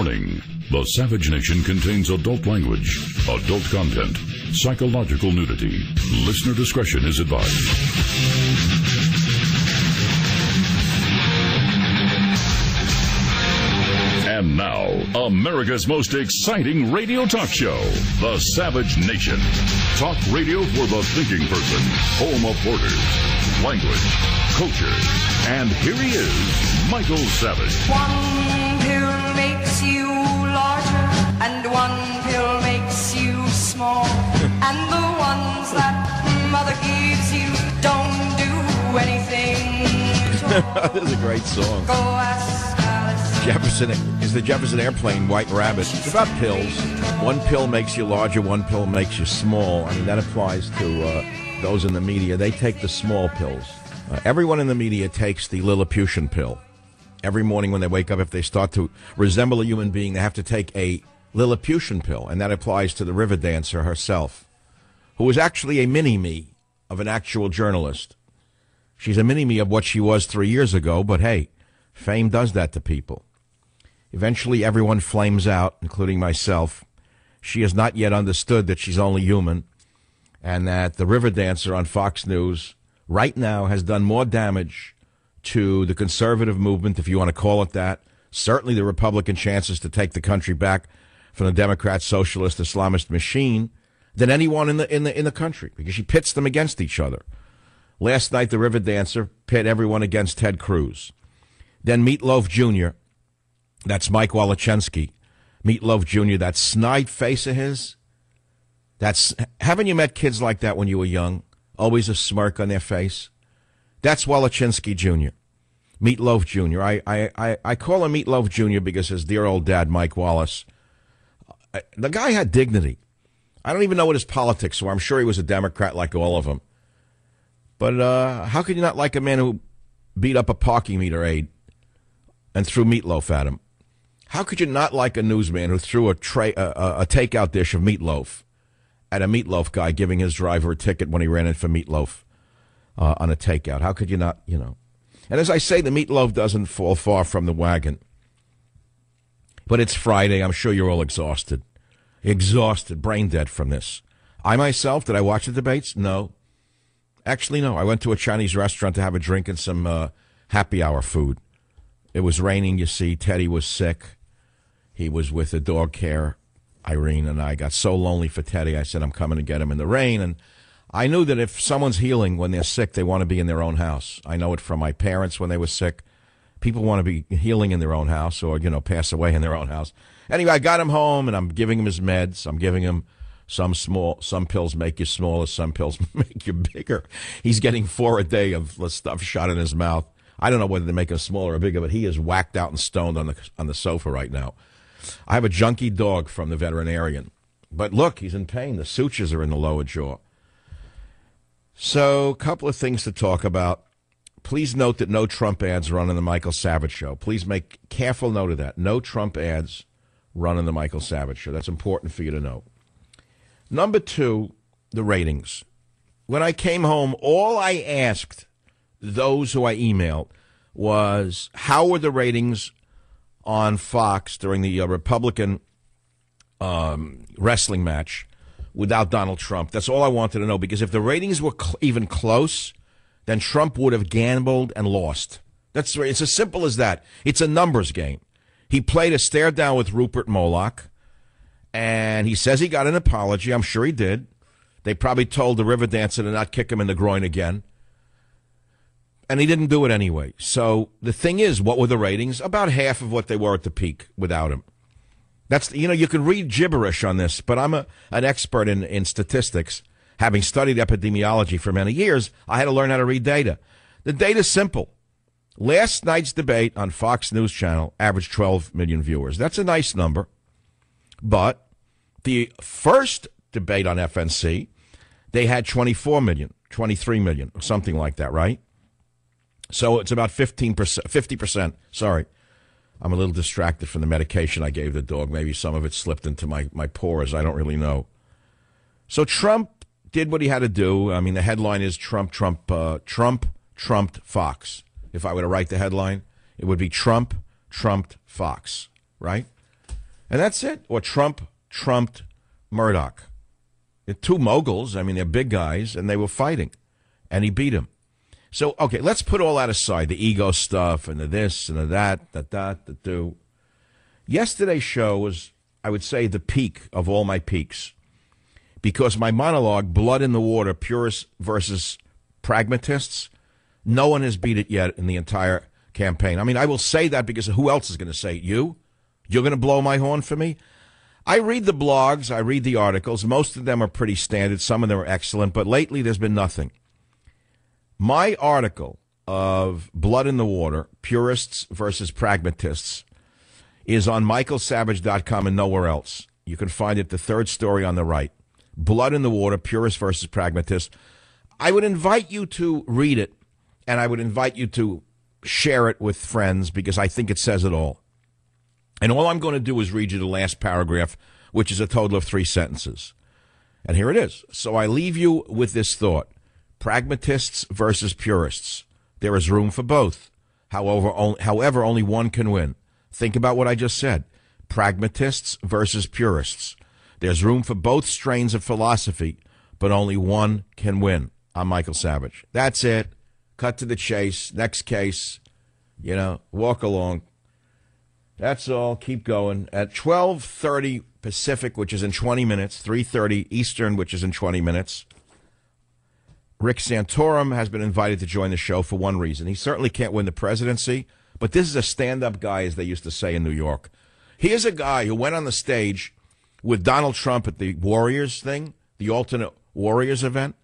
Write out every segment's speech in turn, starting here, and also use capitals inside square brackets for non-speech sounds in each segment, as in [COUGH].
Warning The Savage Nation contains adult language, adult content, psychological nudity. Listener discretion is advised. And now, America's most exciting radio talk show, The Savage Nation. Talk radio for the thinking person, home of borders, language, culture. And here he is, Michael Savage. One pill makes you small. [LAUGHS] and the ones that mother gives you don't do anything. [LAUGHS] this is a great song. Go ask Alice. Jefferson is the Jefferson Airplane White Rabbit. It's about pills. One pill makes you larger, one pill makes you small. I mean, that applies to uh, those in the media. They take the small pills. Uh, everyone in the media takes the Lilliputian pill. Every morning when they wake up, if they start to resemble a human being, they have to take a Lilliputian pill. And that applies to the river dancer herself, who is actually a mini me of an actual journalist. She's a mini me of what she was three years ago, but hey, fame does that to people. Eventually, everyone flames out, including myself. She has not yet understood that she's only human and that the river dancer on Fox News right now has done more damage to the conservative movement, if you want to call it that, certainly the Republican chances to take the country back from the Democrat, socialist, Islamist machine than anyone in the in the in the country because she pits them against each other. Last night, the river dancer pit everyone against Ted Cruz. Then Meatloaf Jr., that's Mike Walachensky. Meatloaf Jr., that snide face of his. That's haven't you met kids like that when you were young? Always a smirk on their face. That's Walachinski Jr. Meatloaf Jr. I, I, I, I call him Meatloaf Jr. because his dear old dad, Mike Wallace, the guy had dignity. I don't even know what his politics were. I'm sure he was a Democrat like all of them. But uh, how could you not like a man who beat up a parking meter aide and threw meatloaf at him? How could you not like a newsman who threw a tray, a, a, takeout dish of meatloaf at a meatloaf guy giving his driver a ticket when he ran in for meatloaf uh, on a takeout? How could you not, you know? And as I say, the meatloaf doesn't fall far from the wagon. But it's Friday. I'm sure you're all exhausted. Exhausted, brain dead from this. I myself, did I watch the debates? No. Actually, no. I went to a Chinese restaurant to have a drink and some uh, happy hour food. It was raining, you see. Teddy was sick. He was with the dog care. Irene and I got so lonely for Teddy. I said, I'm coming to get him in the rain. And I knew that if someone's healing when they're sick, they want to be in their own house. I know it from my parents when they were sick. People want to be healing in their own house or, you know, pass away in their own house. Anyway, I got him home and I'm giving him his meds. I'm giving him some small, some pills make you smaller, some pills [LAUGHS] make you bigger. He's getting four a day of the stuff shot in his mouth. I don't know whether they make him smaller or bigger, but he is whacked out and stoned on the on the sofa right now. I have a junkie dog from the veterinarian, but look, he's in pain. The sutures are in the lower jaw. So, a couple of things to talk about. Please note that no Trump ads run on the Michael Savage Show. Please make careful note of that. No Trump ads run on the Michael Savage Show. That's important for you to know. Number two, the ratings. When I came home, all I asked those who I emailed was how were the ratings on Fox during the uh, Republican um, wrestling match without Donald Trump. That's all I wanted to know because if the ratings were cl- even close, then Trump would have gambled and lost. That's it's as simple as that. It's a numbers game. He played a stare down with Rupert Moloch, and he says he got an apology. I'm sure he did. They probably told the river dancer to not kick him in the groin again. And he didn't do it anyway. So the thing is, what were the ratings? About half of what they were at the peak without him. That's you know you can read gibberish on this, but I'm a, an expert in, in statistics. Having studied epidemiology for many years, I had to learn how to read data. The data's simple. Last night's debate on Fox News Channel averaged 12 million viewers. That's a nice number. But the first debate on FNC, they had 24 million, 23 million, or something like that, right? So it's about 15%, 50%. Sorry. I'm a little distracted from the medication I gave the dog. Maybe some of it slipped into my, my pores. I don't really know. So Trump did what he had to do. I mean, the headline is Trump, Trump, uh, Trump, trumped Fox. If I were to write the headline, it would be Trump, trumped Fox, right? And that's it. Or Trump trumped Murdoch. They're two moguls. I mean, they're big guys, and they were fighting, and he beat him. So, okay, let's put all that aside the ego stuff and the this and the that, the that, the do. Yesterday's show was, I would say, the peak of all my peaks because my monologue, Blood in the Water, Purists versus Pragmatists, no one has beat it yet in the entire campaign. I mean, I will say that because who else is going to say it? You? You're going to blow my horn for me? I read the blogs, I read the articles. Most of them are pretty standard, some of them are excellent, but lately there's been nothing. My article of Blood in the Water, Purists versus Pragmatists, is on michaelsavage.com and nowhere else. You can find it, the third story on the right. Blood in the Water, Purists versus Pragmatists. I would invite you to read it, and I would invite you to share it with friends because I think it says it all. And all I'm going to do is read you the last paragraph, which is a total of three sentences. And here it is. So I leave you with this thought pragmatists versus purists. There is room for both. However, only, however, only one can win. Think about what I just said pragmatists versus purists. There's room for both strains of philosophy, but only one can win. I'm Michael Savage. That's it. Cut to the chase. Next case. You know, walk along. That's all. Keep going. At 12:30 Pacific, which is in 20 minutes, 3:30 Eastern, which is in 20 minutes. Rick Santorum has been invited to join the show for one reason. He certainly can't win the presidency, but this is a stand-up guy as they used to say in New York. He is a guy who went on the stage with Donald Trump at the Warriors thing, the alternate Warriors event.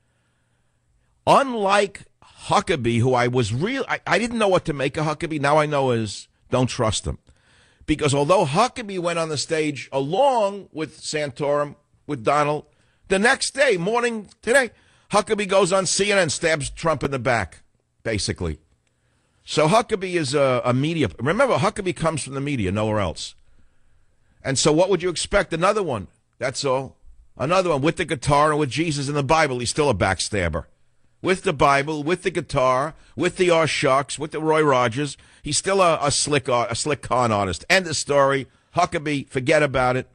Unlike Huckabee, who I was real, I, I didn't know what to make of Huckabee. Now I know is don't trust him because although Huckabee went on the stage along with Santorum, with Donald, the next day, morning today, Huckabee goes on CNN, stabs Trump in the back, basically. So Huckabee is a, a media. Remember, Huckabee comes from the media, nowhere else. And so, what would you expect? Another one. That's all. Another one with the guitar and with Jesus in the Bible. He's still a backstabber with the Bible, with the guitar, with the R Shucks, with the Roy Rogers. He's still a, a slick a slick con artist. End of story. Huckabee, forget about it.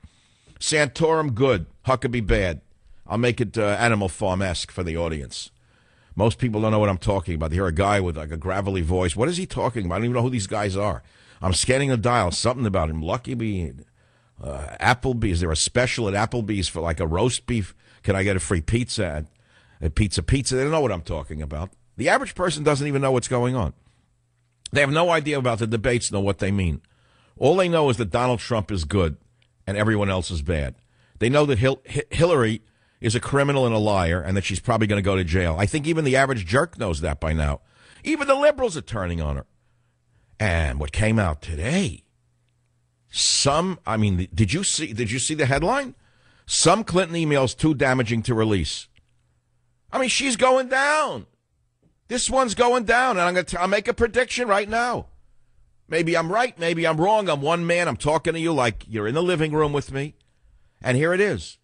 Santorum, good. Huckabee, bad. I'll make it uh, Animal Farm esque for the audience. Most people don't know what I'm talking about. They hear a guy with like a gravelly voice. What is he talking about? I don't even know who these guys are. I'm scanning the dial. Something about him. Lucky Bee, uh, Applebee's. Is there a special at Applebee's for like a roast beef? Can I get a free pizza at at Pizza Pizza. They don't know what I'm talking about. The average person doesn't even know what's going on. They have no idea about the debates, know what they mean. All they know is that Donald Trump is good and everyone else is bad. They know that Hil- Hillary is a criminal and a liar and that she's probably going to go to jail. I think even the average jerk knows that by now. Even the liberals are turning on her. And what came out today, some, I mean, did you see, did you see the headline? Some Clinton emails too damaging to release. I mean, she's going down. This one's going down, and I'm going to I'll make a prediction right now. Maybe I'm right, maybe I'm wrong. I'm one man. I'm talking to you like you're in the living room with me. And here it is.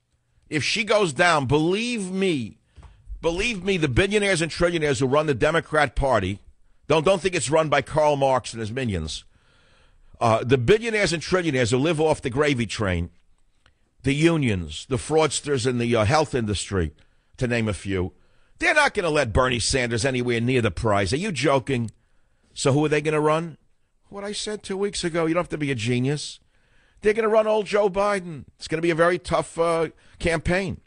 If she goes down, believe me, believe me, the billionaires and trillionaires who run the Democrat Party, don't, don't think it's run by Karl Marx and his minions. Uh, the billionaires and trillionaires who live off the gravy train, the unions, the fraudsters in the uh, health industry, to name a few, they're not going to let Bernie Sanders anywhere near the prize. Are you joking? So who are they going to run? What I said two weeks ago. You don't have to be a genius. They're going to run old Joe Biden. It's going to be a very tough uh, campaign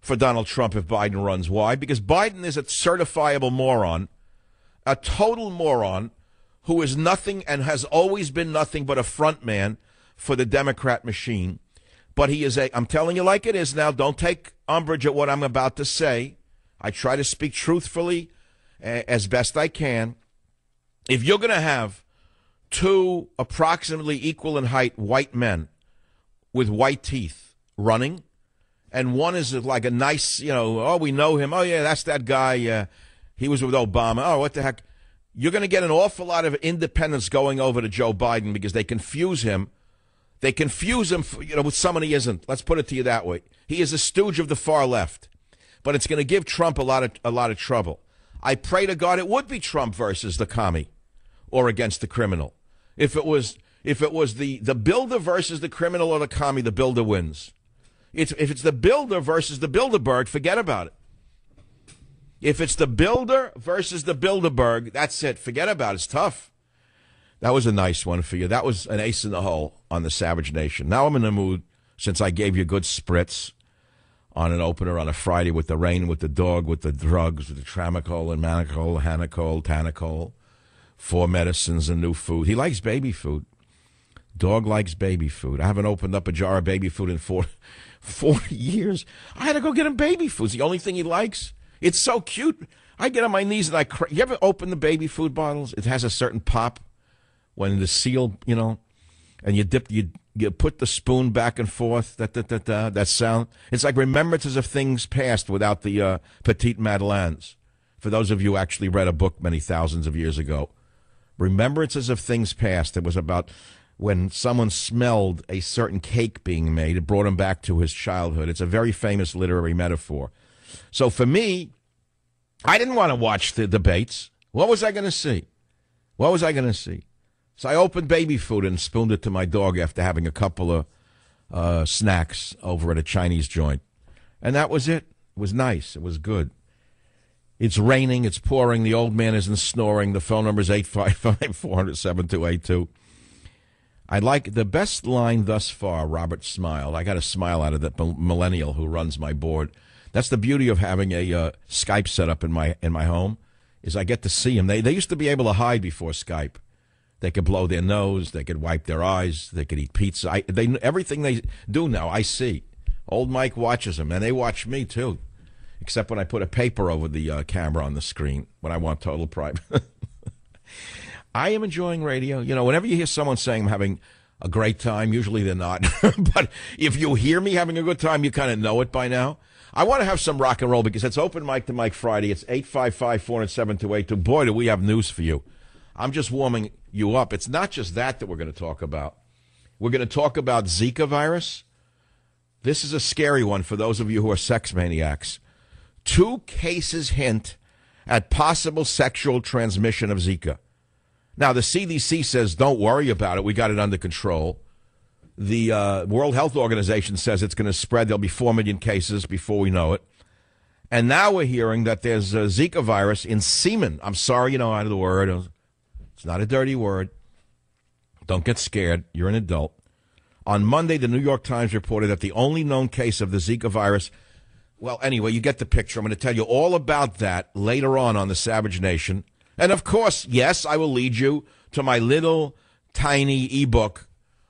for Donald Trump if Biden runs. Why? Because Biden is a certifiable moron, a total moron who is nothing and has always been nothing but a front man for the Democrat machine. But he is a, I'm telling you like it is now, don't take umbrage at what I'm about to say. I try to speak truthfully as best I can. If you're going to have two approximately equal in height white men with white teeth running, and one is like a nice, you know, oh, we know him. Oh, yeah, that's that guy. Uh, he was with Obama. Oh, what the heck? You're going to get an awful lot of independents going over to Joe Biden because they confuse him. They confuse him, for, you know, with someone he isn't. Let's put it to you that way. He is a stooge of the far left but it's going to give Trump a lot of a lot of trouble. I pray to God it would be Trump versus the commie or against the criminal. If it was If it was the, the builder versus the criminal or the commie, the builder wins. It's, if it's the builder versus the Bilderberg, forget about it. If it's the builder versus the Bilderberg, that's it. Forget about it. It's tough. That was a nice one for you. That was an ace in the hole on the Savage Nation. Now I'm in the mood since I gave you good spritz on an opener on a Friday with the rain, with the dog, with the drugs, with the Tramicol and Manicol, Hanacol, Tanacol, four medicines and new food. He likes baby food. Dog likes baby food. I haven't opened up a jar of baby food in four, [LAUGHS] 40 years. I had to go get him baby food. It's the only thing he likes. It's so cute. I get on my knees and I cry. You ever open the baby food bottles? It has a certain pop when the seal, you know, and you dip, you you put the spoon back and forth. That that that that, that sound. It's like remembrances of things past without the uh, petite madeleines. For those of you who actually read a book many thousands of years ago, remembrances of things past. It was about when someone smelled a certain cake being made. It brought him back to his childhood. It's a very famous literary metaphor. So for me, I didn't want to watch the debates. What was I going to see? What was I going to see? So I opened baby food and spooned it to my dog after having a couple of uh, snacks over at a Chinese joint. And that was it. It was nice. It was good. It's raining. It's pouring. The old man isn't snoring. The phone number is 855 400 7282. I like the best line thus far. Robert smiled. I got a smile out of that millennial who runs my board. That's the beauty of having a uh, Skype set up in my in my home is I get to see them. They they used to be able to hide before Skype. They could blow their nose. They could wipe their eyes. They could eat pizza. I, they everything they do now. I see. Old Mike watches them, and they watch me too. Except when I put a paper over the uh, camera on the screen when I want total private. [LAUGHS] I am enjoying radio. You know, whenever you hear someone saying I'm having a great time, usually they're not. [LAUGHS] but if you hear me having a good time, you kind of know it by now. I want to have some rock and roll because it's open mic to Mike Friday. It's 855 407 282. Boy, do we have news for you. I'm just warming you up. It's not just that that we're going to talk about. We're going to talk about Zika virus. This is a scary one for those of you who are sex maniacs. Two cases hint at possible sexual transmission of Zika. Now, the CDC says don't worry about it. We got it under control. The uh, World Health Organization says it's going to spread. There'll be 4 million cases before we know it. And now we're hearing that there's a Zika virus in semen. I'm sorry, you know, out of the word. It's not a dirty word. Don't get scared. You're an adult. On Monday, the New York Times reported that the only known case of the Zika virus. Well, anyway, you get the picture. I'm going to tell you all about that later on on the Savage Nation. And of course, yes, I will lead you to my little tiny ebook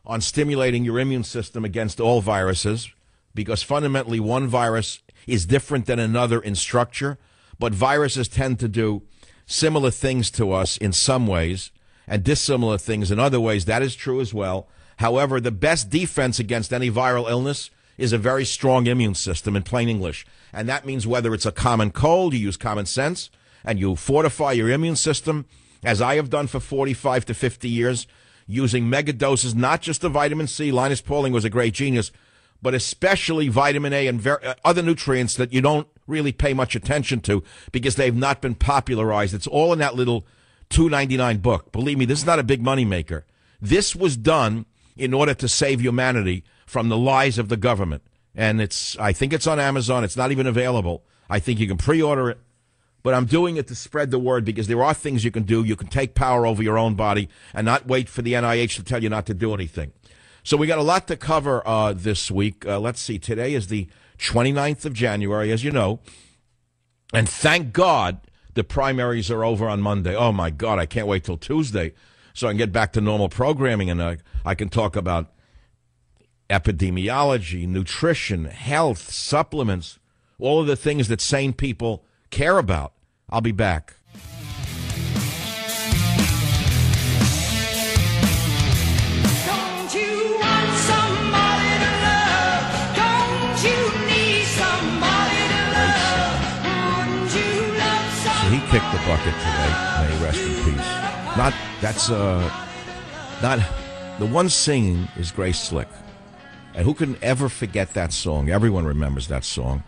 on stimulating your immune system against all viruses because fundamentally one virus is different than another in structure, but viruses tend to do similar things to us in some ways and dissimilar things in other ways. That is true as well. However, the best defense against any viral illness is a very strong immune system in plain English. And that means whether it's a common cold, you use common sense and you fortify your immune system, as I have done for 45 to 50 years, using mega doses, not just the vitamin C. Linus Pauling was a great genius, but especially vitamin A and ver- uh, other nutrients that you don't really pay much attention to because they've not been popularized. It's all in that little 299 book. Believe me, this is not a big money maker. This was done in order to save humanity from the lies of the government. And it's I think it's on Amazon. It's not even available. I think you can pre-order it. But I'm doing it to spread the word because there are things you can do. You can take power over your own body and not wait for the NIH to tell you not to do anything. So we got a lot to cover uh, this week. Uh, let's see. Today is the 29th of January, as you know. And thank God the primaries are over on Monday. Oh, my God, I can't wait till Tuesday so I can get back to normal programming and I, I can talk about epidemiology, nutrition, health, supplements, all of the things that sane people care about. I'll be back. So he kicked the bucket today. May he rest in peace. Not that's uh not the one singing is Grace Slick. And who can ever forget that song? Everyone remembers that song.